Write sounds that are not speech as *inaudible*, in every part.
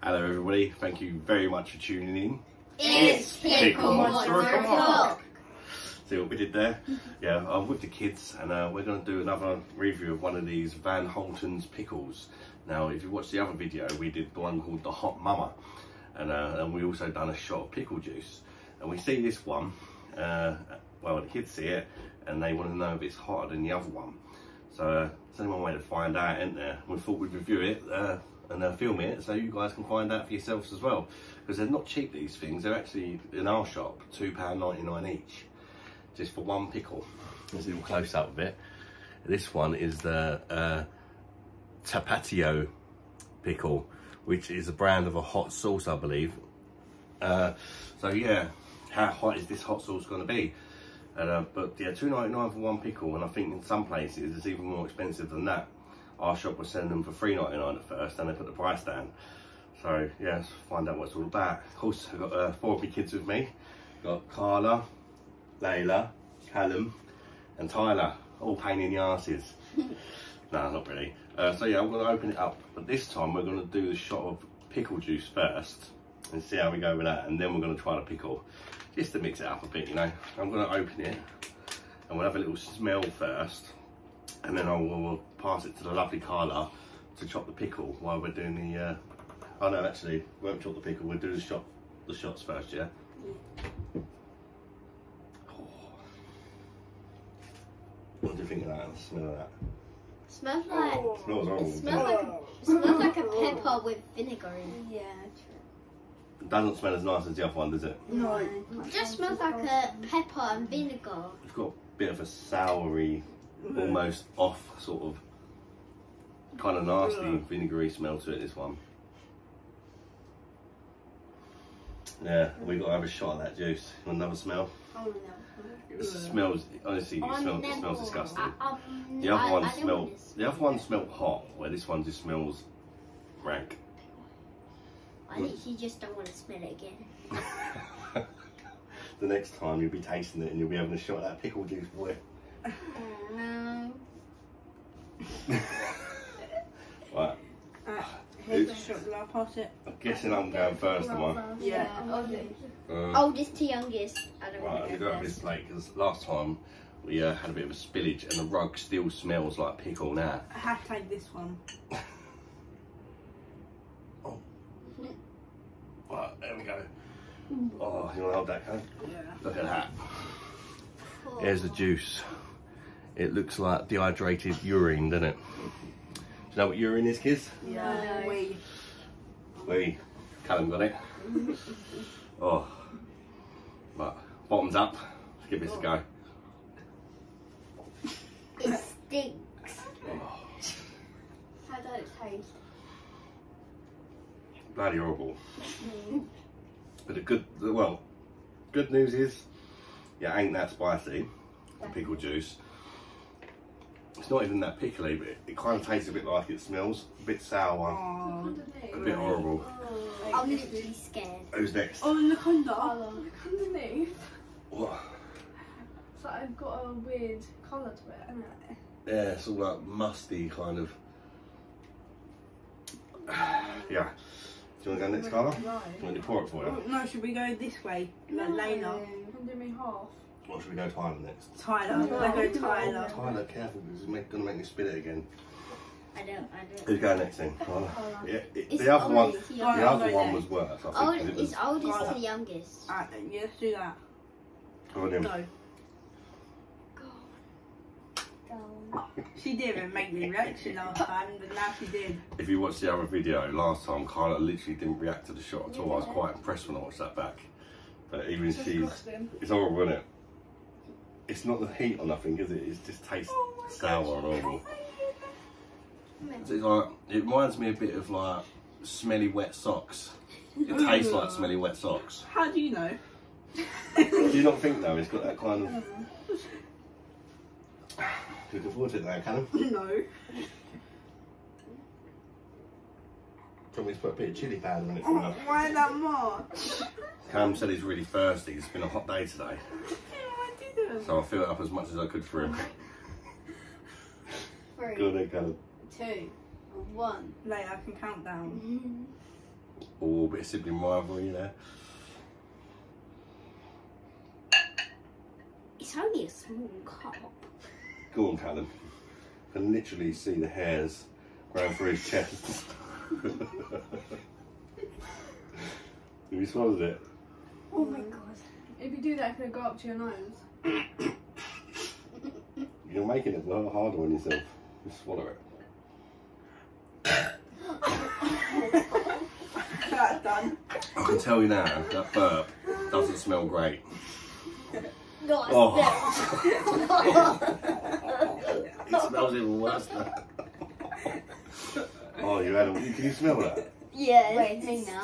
Hello everybody, thank you very much for tuning in. It's Pickle Monster O'Clock. See what we did there? Yeah, I'm with the kids and uh, we're going to do another review of one of these Van Holten's pickles. Now, if you watch the other video, we did the one called the Hot Mama and, uh, and we also done a shot of pickle juice. And we see this one, uh, well, the kids see it and they want to know if it's hotter than the other one. So uh, there's only one way to find out, isn't there? We thought we'd review it uh, and uh, film it so you guys can find out for yourselves as well. Because they're not cheap, these things. They're actually, in our shop, £2.99 each. Just for one pickle. There's a little close up of it. This one is the uh, Tapatio pickle, which is a brand of a hot sauce, I believe. Uh, so yeah, how hot is this hot sauce going to be? Uh, but yeah, two ninety nine for one pickle, and I think in some places it's even more expensive than that. Our shop was selling them for three ninety nine at first, then they put the price down. So yeah, let's find out what it's all about. Of course, I've got uh, four of my kids with me. Got Carla, Layla, Callum, and Tyler, all pain in the asses. *laughs* no, not really. Uh, so yeah, I'm going to open it up, but this time we're going to do the shot of pickle juice first and see how we go with that, and then we're going to try the pickle just to mix it up a bit, you know. I'm going to open it and we'll have a little smell first and then I will we'll pass it to the lovely Carla to chop the pickle while we're doing the, uh, oh no, actually, we won't chop the pickle, we'll do the shot, the shots first, yeah? Oh. What do you think of that? The smell of that? Smells like It smells horrible. smells like a, smells like a pepper with vinegar in Yeah, It doesn't smell as nice as the other one, does it? No. it. It just smells like a pepper and vinegar. It's got a bit of a soury, almost off sort of kind of nasty vinegary smell to it this one yeah we've got to have a shot of that juice you want another smell Oh no. it smells honestly it I've smells, it smells disgusting I- um, the other I- one I smelled the other one smelled hot where this one just smells rank I literally just don't want to smell it again. *laughs* the next time you'll be tasting it and you'll be having a shot of that pickle juice boy Oh no. *laughs* right Uh, here's the shot. Will I pass it? I'm guessing I'm going first am I Yeah. Uh, Oldest to youngest. I don't Right, want I'm gonna go have this plate because last time we uh, had a bit of a spillage and the rug still smells like pickle now. Hashtag this one. *laughs* Right, there we go. Oh, you want to hold that, Karen? Yeah. Look at that. Oh. Here's the juice. It looks like dehydrated urine, doesn't it? Do you know what urine is, kids? Yeah. No. We. We, Callum got it. *laughs* Oh, right, bottoms up. Let's give this a go. It stinks. Oh, How does it taste? bloody horrible. Mm. But the good, the, well, good news is, yeah, ain't that spicy. The pickle juice. It's not even that pickly, but it, it kind of tastes a bit like it smells. A bit sour, Oh. a bit horrible. Oh, I'm literally scared. Who's next? Oh, look under. Oh, look underneath. What? So I've got a weird colour to it, isn't it? Yeah, it's all like musty kind of. *sighs* yeah. Do you want to go next, Carla? Do you want to pour it for you? No, should we go this way? Like Layla. Can do me half. Or should we go Tyler next? Tyler. No. Let's go Tyler. Tyler, careful, because it's gonna make me spill it again. I don't. I don't. Who's going next then? Tyler? Tyler. Yeah, it, the other one, the Tyler. other one was worse. I think 'cause Old, it was. it's oldest to youngest. Alright, then, yeah, let's do that. Go on then. No. She didn't make the reaction last time, but now she did. If you watched the other video last time, Carla literally didn't react to the shot at all. I was quite impressed when I watched that back. But even It's she's, disgusting. it's horrible, isn't it? It's not the heat or nothing, is it? It just tastes oh sour and horrible. It's like, it reminds me a bit of like smelly wet socks. It tastes like smelly wet socks. How do you know? Do you not think though? It's got that kind of. Forward to it now. Do no. me to put a bit of chili powder in it? Oh, why that much? Callum said he's really thirsty. It's been a hot day today, I so I filled it up as much as I could for him. Three, Go on Callum. two, one. Later, I can count down. Oh, bit of sibling rivalry there. It's only a small cup. Go on, Callum. You can literally see the hairs growing through his chest. *laughs* Have you swallowed it? Oh my god. If you do that, it's going to go up to your nose? You're making it a lot harder on yourself. Just swallow it. That's done. I can tell you now, that burp doesn't smell great. *laughs* No, I Oh. *laughs* it smells even worse now. oh, you had a, Can you smell that? Yeah, Wait, it's now.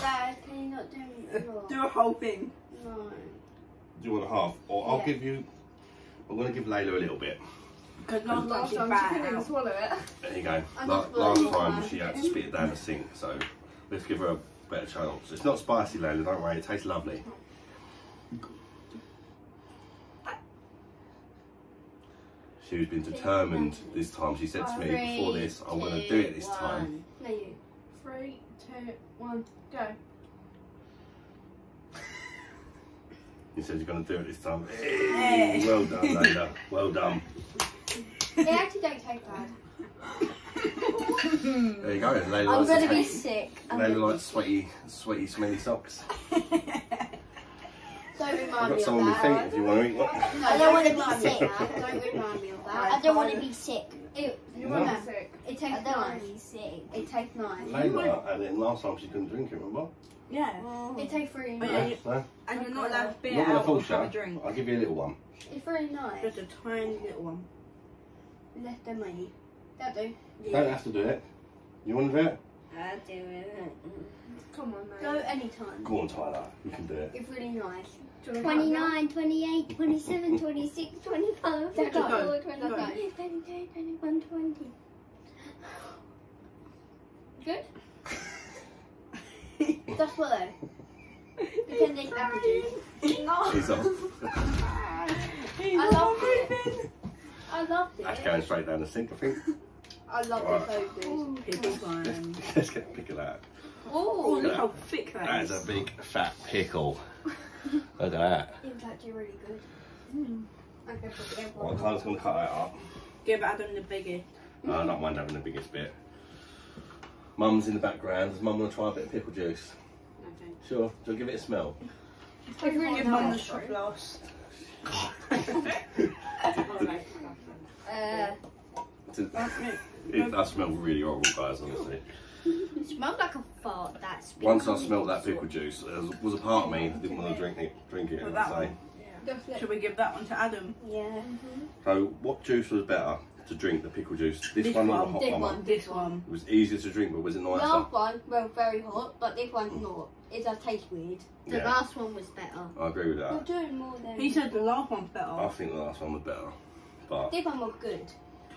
Dad, can you not do it? Do a whole thing. No. Do you want a half? Or I'll Yeah. give you. I'm going to give Layla a little bit. Because last time Last she time she couldn't even swallow it. There you go. La- last time one. she had to spit it down the sink, so let's give her a better chance. It's not spicy, Layla, don't worry, it tastes lovely. She's been determined this time. She said to me before this, I'm going to do it this time. No, you. Three, two, one, go. *laughs* You said you're going to do it this time. Well done, Layla. Well done. They actually don't taste bad. There you go. Layla I'm gonna be sick. Layla likes sweaty, sweaty, smelly socks. *laughs* Don't I've remind got me some of on my that. feet if you want to eat one. No, I don't want to be sick. Don't remind me of that. I don't want to be sick. Ew. You No. want to sick. It tastes I don't want to be sick. It tastes nice. Layla, and then last time she couldn't drink it, remember? Yeah. It tastes really Oh, yeah, nice. So, And you're not allowed to I'm spit not it going to out or force have a you. drink. I'll give you a little one. It's very nice. Just a tiny little one. Less than me. That do. You don't have to do it. You want to do it? I do it. Come on, mate. Go anytime. Go on, Tyler. You can do it. It's really nice. Do you wanna count now? 29, 28, 27, 26, *laughs* 25, 24, Go. 25, Go. 22, 21, 20. Good? *laughs* Just follow. Depending averages. *laughs* He's off. I loved it. I loved That's it. going straight down the sink, I think. I loved Right. it so. Pickle one. Let's get a pick of that. Oh, Oh, look how thick that That is. is a big fat pickle. *laughs* Look at that. it was actually really good. Mm. I can put it Well, in. Tyler's going to cut that up. Give Adam the biggest. Uh, I don't mind having the biggest bit. Mum's in the background. Does Mum want to try a bit of pickle juice? Okay. Sure. Do you give it a smell? It's really Give mum the nice. shot last. *laughs* *laughs* Uh, *laughs* It it does smell really horrible, guys, honestly. it smells like a fart. That's Once I smelled that pickle juice, there was- was a part of me that didn't want to drink it. Drink it. Well, I'd that say. one. Just Should we give that one to Adam? Yeah. So, what juice was better to drink? The pickle juice. This, This one or the hot this mama? one. This one. It was easier to drink, but was it nicer? Last one, well, very hot, but this one's mm. not. It does taste weird. The Yeah. last one was better. I agree with that. You're that. doing more than. He said the last one's better. I think the last one was better, but This one was good.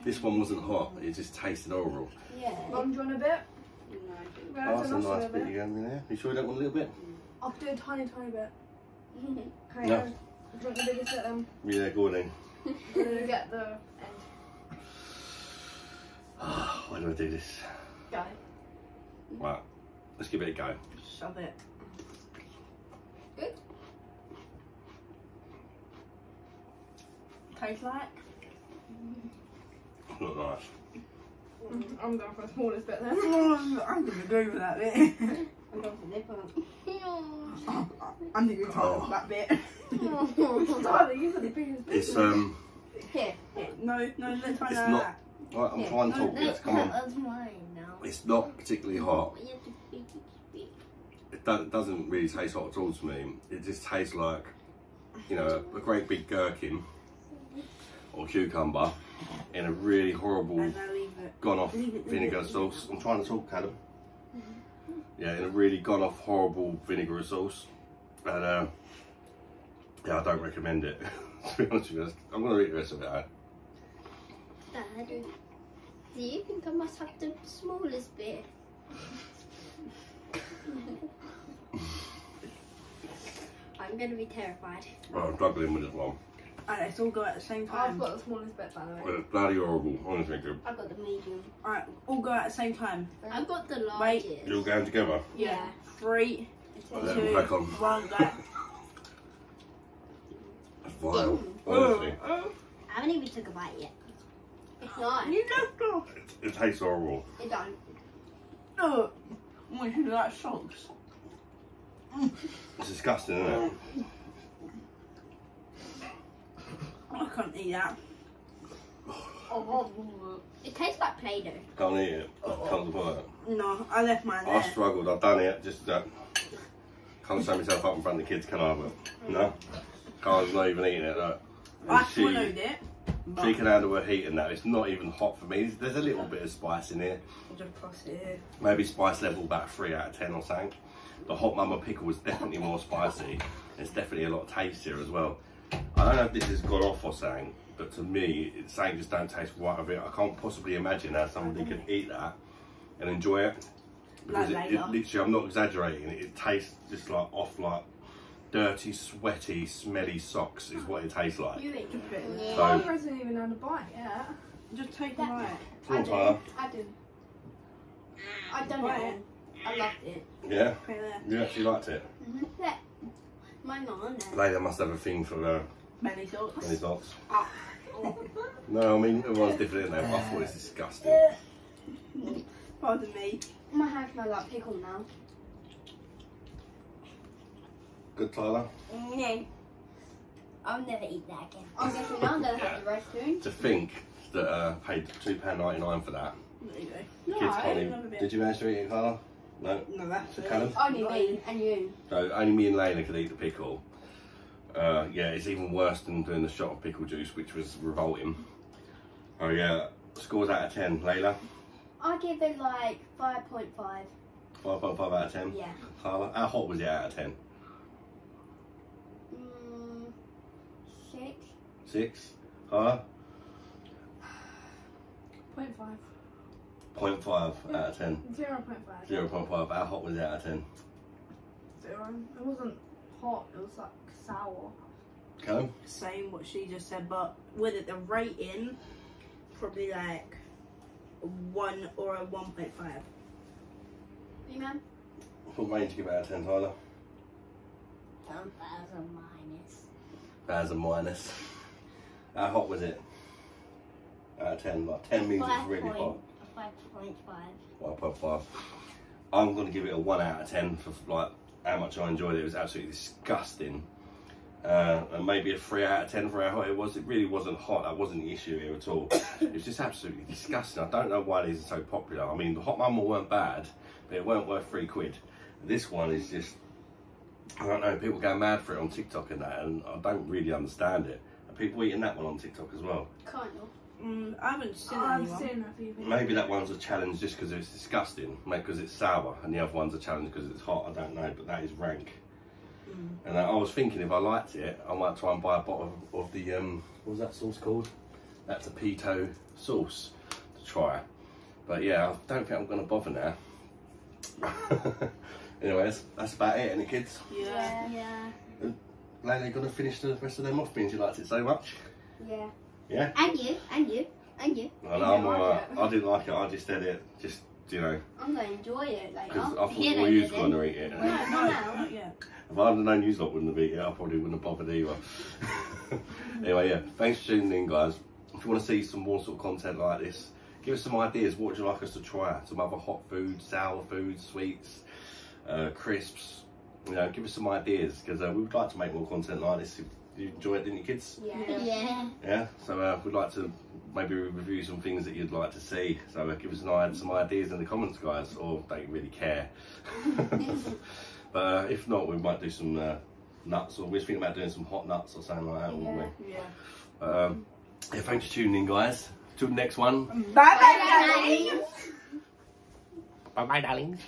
This one wasn't hot. It just tasted horrible. Yeah. Mum, do you want a bit? Oh, Yeah, that's a I'll do nice bit you got in there. You sure you don't want a little bit? I'll do a tiny, tiny bit. *laughs* Okay, No. do you want the biggest bit then? Yeah, go on then. We're gonna *laughs* get the end. *sighs* Why do I do this? Go. Right, let's give it a go. Shove it. Good. Tastes like? Mm. Not nice. I'm going for the smallest bit then. Oh, I'm gonna go for that bit. I'm going for this one. I'm gonna go for Oh. that bit. *laughs* Tyler, you said the biggest bit. It's um, Here. No, no, let's try It's that. not- right, I'm Yeah. trying to talk this. Come on. That mine now. It's not particularly hot. You have to speak, speak. It doesn't really taste hot at all to me. It just tastes like, you know, a great big gherkin or cucumber in a really horrible gone off Leave it, leave vinegar sauce. I'm trying to talk, Adam. Yeah, in a really gone off horrible vinegar sauce. And uh, yeah, I don't recommend it. *laughs* to be honest with you, I'm going to eat the rest of it out. Dad, do you think I must have the smallest bit? *laughs* I'm gonna be terrified. Right, I'm struggling with this one. Alright, let's all go at the same time. I've got the smallest bit, by the way. Well, it's bloody horrible, honestly. good. I got the medium. Alright, all go at the same time. I've got the largest. Wait. largest. You're all going together. Yeah. Three, Well, then two, on. one, go. *laughs* That's vile, Mm. honestly. *laughs* Oh, I haven't even took a bite yet. It's not. You just go. It, it tastes horrible. It don't. Oh, we should like socks. It's disgusting, isn't it? *laughs* I can't eat that. It tastes like Play-Doh. Can't eat it. Can't support it. No, I left mine there. I struggled. I've done it. Just uh, can't stand myself up in front of the kids, can I? But no, Carla's not even eating it. Look. I And she, swallowed it. But she can handle her heat and that. It's not even hot for me. There's a little bit of spice in here. I'll just toss it here. Maybe spice level about three out of ten or something. The hot mama pickle was definitely more spicy. It's definitely a lot tastier as well. I don't know if this has gone off or something, but to me, it's saying just don't taste right of it. I can't possibly imagine how somebody could eat that and enjoy it. Because Like it, it literally, I'm not exaggerating, it, it tastes just like off like dirty, sweaty, smelly socks is what it tastes like. You ate Just. Yeah. So- I hasn't even had a bite yet. Just take a bite. Come on, I Tyler. do. I do. I done it Bite all. it. I loved it. Yeah, Okay, there. you actually liked it. Mm-hmm. Yeah. Mine not on there. Layla must have a thing for uh, Belly socks. many socks. Ah. No, I mean, everyone's different, isn't they? I thought it's disgusting. Pardon me. My hand smells like pickle now. Good, Tyler. Yeah. I'll never eat that again. I'm guessing I'm gonna have the rest soon. To think that uh, paid £2.99 for that. There you go. No, Kids can't even. Did you manage to eat it, Tyler? No. No, that's So it. Callum? only me and you. So only me and Layla could eat the pickle. Uh, yeah, it's even worse than doing the shot of pickle juice, which was revolting. Oh yeah, scores out of 10. Layla, I give it like 5.5. 5.5 out of 10. Yeah. Tyler, how hot was it out of 10? Mm, six. 6. Tyler? *sighs* Point five. 0.5 out of 10. Zero point five. 0.5. How hot was it out of 10? Zero. It wasn't hot. It was like sour. Callum? Same what she just said, but with it, the rating, probably like 1 or a 1.5. You man? What range do you give out of 10, Tyler? Some thousand minus. As a minus. How hot was it? Out of 10. Like 10 means it's really hot. 5.5. 1.5. I'm going to give it a 1 out of 10 for like how much I enjoyed it. It was absolutely disgusting. Uh, and maybe a 3 out of 10 for how hot it was. It really wasn't hot. That wasn't the issue here at all. it was just absolutely disgusting. I don't know why these are so popular. I mean, the Hot Mama weren't bad, but it weren't worth 3 quid. This one is just, I don't know, people go mad for it on TikTok and that, and I don't really understand it. Are people eating that one on TikTok as well? Kind of. Mm, I haven't seen I've anyone. seen a few. Maybe that one's a challenge just because it's disgusting, maybe because it's sour, and the other one's a challenge because it's hot. I don't know, but that is rank. Mm. And I, I was thinking if I liked it, I might try and buy a bottle of, of the um, what was that sauce called? Tapatio sauce to try. But yeah, I don't think I'm going to bother now. *laughs* Anyways, that's about it, and the kids. Yeah. Yeah. Layla, going to finish the rest of them off beans. You liked it so much. Yeah. Yeah. And you. And you. And you. I You know, I'm didn't like alright. it. I didn't like it. I just did it, just you know, I'm going to enjoy it later. because I thought Here well, you was going to eat it. No, No, no, no. not yet. If I'd have known you lot wouldn't have eaten it, I probably wouldn't have bothered either. *laughs* anyway, yeah, thanks for tuning in, guys. If you want to see some more sort of content like this, give us some ideas. What would you like us to try? Some other hot foods, sour foods, sweets, uh, crisps. You know, give us some ideas because uh, we would like to make more content like this. You enjoy it, didn't you, kids? Yeah. Yeah. Yeah. Yeah. So uh, we'd like to maybe review some things that you'd like to see. So uh, give us an idea, some ideas in the comments, guys, or don't really care. *laughs* *laughs* but uh, if not, we might do some uh, nuts, or we're thinking about doing some hot nuts or something like that. wouldn't we? Yeah. But, um, yeah, thanks for tuning in, guys. Till the next one. Bye bye, Bye, darling. darling. Bye bye, darlings.